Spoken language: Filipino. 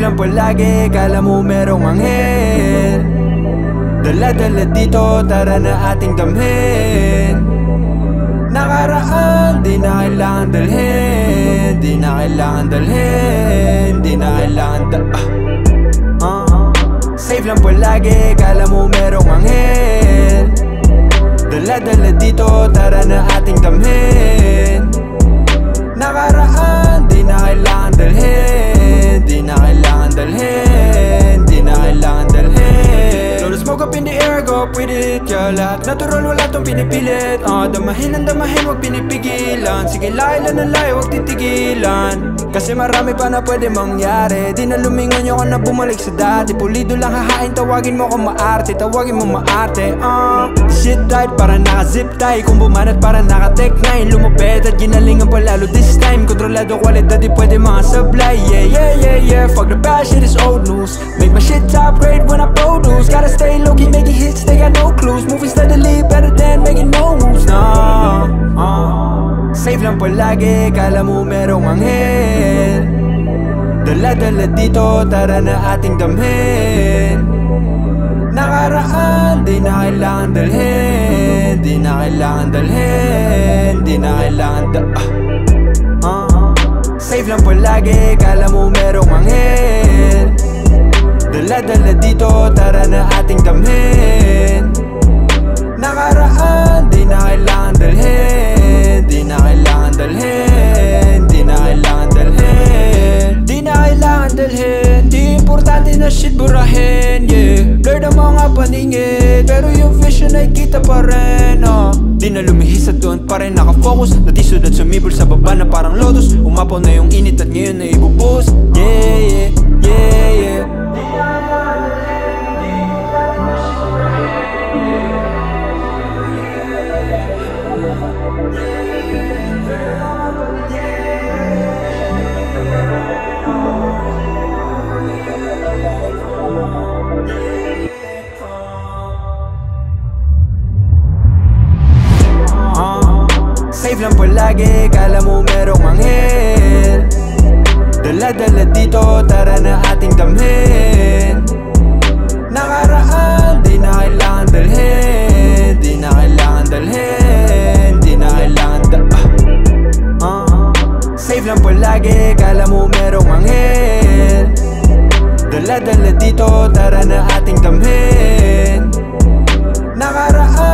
Lang palagi, kala mo merong anghel Dala-dala dito, tara na ating damhin Nakaraan, di na kailangan dalhin Di na kailangan dalhin Di na kailangan da ah. Ah. Safe lang palagi, kala mo merong anghel Dala-dala dito, tara na ating damhin Nakaraan, air, go with it Yeah, lahat natural, wala tong pinipilit. Uh, Damahin ang damahin, wag pinipigilan. Sige, layo lang ng layo, wag titigilan. Kasi marami pa na pwede mangyari. Di na lumingon yung na bumalik sa dati. Pulido lang hahain, tawagin mo kung maarte Tawagin mo maarte, uh Shit tight, para naka-zip tie. Kung bumanat, para naka-tech 9 Lumapet at ginalingan palalo this time. Kontrolado kwalidad, di pwede mga supply Yeah, yeah, yeah, yeah. Fuck the bad shit, is old news. Make my shit top grade Safe lang palagi, kala mo merong anghel Dala-dala dito, tara na ating damhin Nakaraan, di na kailangan dalhin Di na kailangan dalhin Di na kailangan da ah. Ah. Safe lang palagi, kala mo merong anghel na lumihis at doon pa rin nakafocus. Natisod at sumibol sa baba na parang lotus. Umapaw na yung init at ngayon na Safe lang palagi, kala mo merong anghel Dala-dala dito, tara na ating damhin. Nakaraan, di na kailangan dalhin Di na kailangan dalhin Di na kailangan da ah. Ah, Safe lang palagi, kala mo merong anghel Dala-dala dito, tara na ating damhin. Nakaraan,